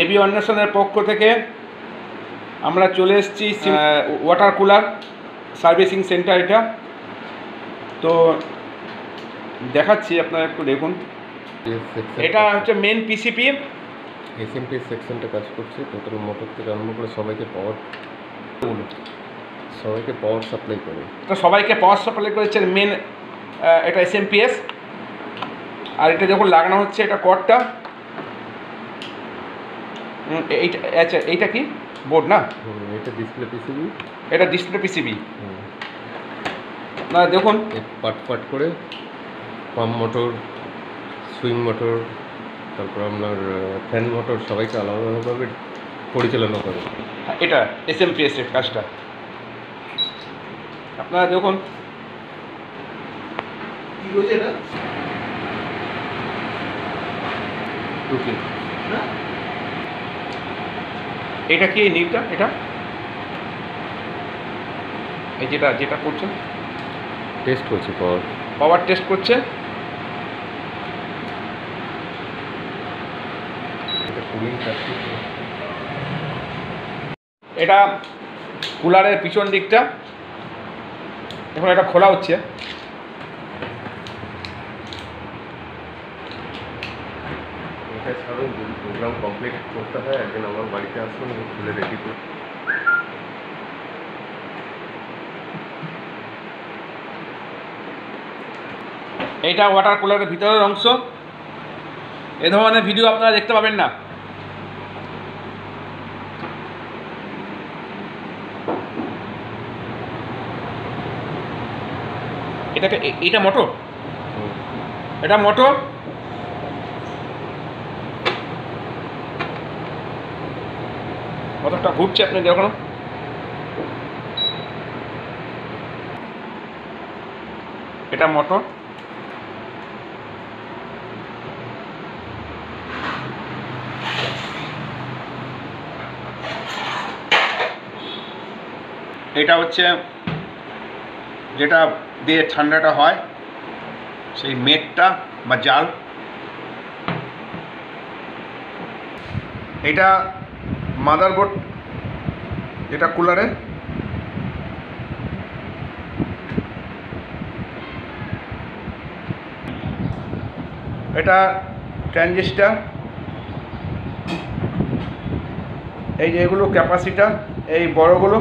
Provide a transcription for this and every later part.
AB অন্বেষণের পক্ষ থেকে আমরা চলে এসেছি ওয়াটার কুলার সার্ভিসিং সেন্টার এটা। তো দেখাচ্ছি আপনারা একটু দেখুন। এটা হচ্ছে মেন পিসিপি এসএমপি সেকশনটা কাজ করছে টোটাল মোটর থেকে আরম্ভ করে সবাইকে পাওয়ার সবাইকে পাওয়ার সাপ্লাই করে। তো সবাইকে পাওয়ার সাপ্লাই করেছে মেন এটা এসএমপিএস আর এটা যখন লাগানো হচ্ছে এটা উম, এইটা আচ্ছা এইটা কি? বোর্ড না? এটা ডিসপ্লে পিসিবি এটা ডিসপ্লে পিসিবি না দেখুন। পাট পাট করে পাম্প মোটর সুইং মোটর তারপর আপনার ফ্যান মোটর সবাইকে আলাদাভাবে পরিচালনা করে। এটা এস এসএমপিএস এর কাজটা। আপনারা দেখুন। কি রয়েছে এটা? কি নিটটা এটা? এই যেটা যেটা করছেন? টেস্ট করছে পাওয়ার পাওয়ার টেস্ট করছে। এটা কুলারের পিছন দিকটা। এখন এটা খোলা হচ্ছে। প্রোগ্রাম কমপ্লিট করতে হয় একদিন আমার বাড়িতে আসুন খুলে রেডি করি এইটা ওয়াটার কুলারের ভিতরের অংশ। এ ধরনের ভিডিও আপনারা দেখতে পাবেন না। এটাকে এটা মোটর এটা মোটর মোটরটা ঘুরছে আপনি দেখুন। এটা মোটর এটা হচ্ছে যেটা দিয়ে ঠান্ডাটা হয়, সেই মেটটা বা জাল। এটা মাদারবোর্ড যেটা কুলারে। এটা ট্রানজিস্টার। এই যে এগুলো ক্যাপাসিটার, এই বড়গুলো।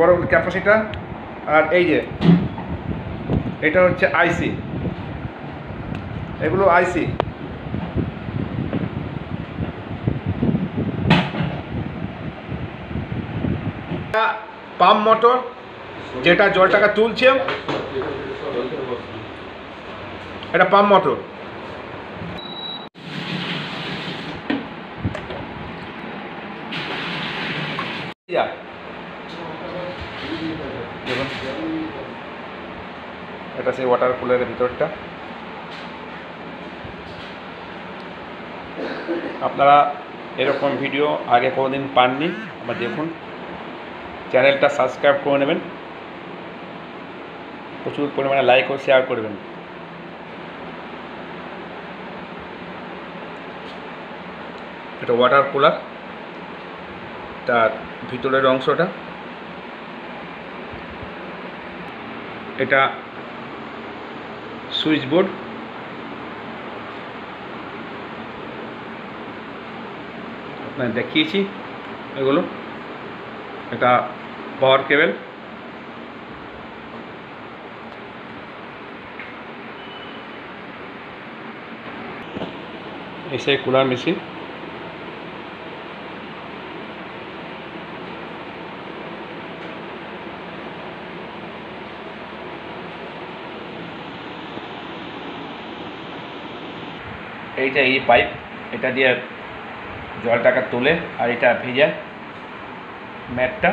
বড় ক্যাপাসিটার আর এই যে, এটা হচ্ছে আইসি এগুলো আইসি পাম্প মোটর, যেটা জলটাকে তুলছে। এটা পাম্প মোটর। যা। দেখুন। এটা সেই ওয়াটার কুলারের ভিতরটা। আপনারা এরকম ভিডিও আগে কোনোদিন পাননি, আবার দেখুন। চ্যানেলটা সাবস্ক্রাইব করে নেবেন। প্রচুর পরিমাণে লাইক ও শেয়ার করবেন। এটা ওয়াটার কুলার তার ভিতরের অংশটা। এটা সুইচ বোর্ড আপনার দেখিয়েছি এগুলো। এটা পাওয়ার কেবেল এসে কুলার মেশিন এইটা, এই পাইপ, এটা দিয়ে জলটাকে তোলে আর এটা ভেজায় ম্যাটটা।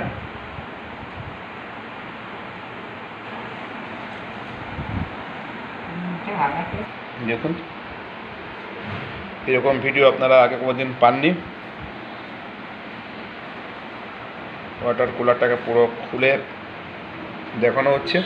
দেখুন, এরকম ভিডিও আপনারা আগে কোনোদিন পাননি। ওয়াটার কুলারটাকে পুরো খুলে দেখানো হচ্ছে।